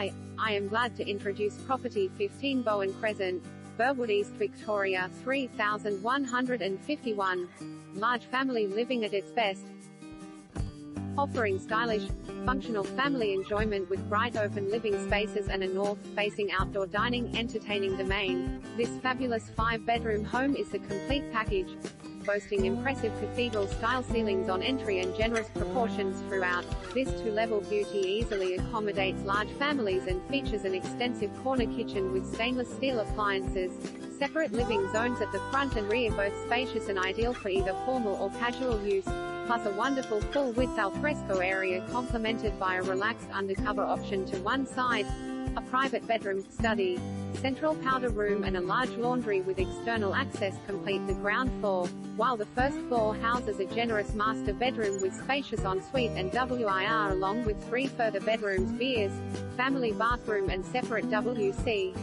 Hi, I am glad to introduce property 15 Bowen Crescent, Burwood East Victoria 3151. Large family living at its best. Offering stylish, functional family enjoyment with bright open living spaces and a north-facing outdoor dining entertaining domain. This fabulous five-bedroom home is the complete package boasting impressive cathedral-style ceilings on entry and generous proportions throughout. This two-level beauty easily accommodates large families and features an extensive corner kitchen with stainless steel appliances. Separate living zones at the front and rear both spacious and ideal for either formal or casual use, plus a wonderful full-width alfresco area complemented by a relaxed undercover option to one side, a private bedroom, study, central powder room and a large laundry with external access complete the ground floor, while the first floor houses a generous master bedroom with spacious ensuite and WIR along with three further bedrooms, beers, family bathroom and separate WC.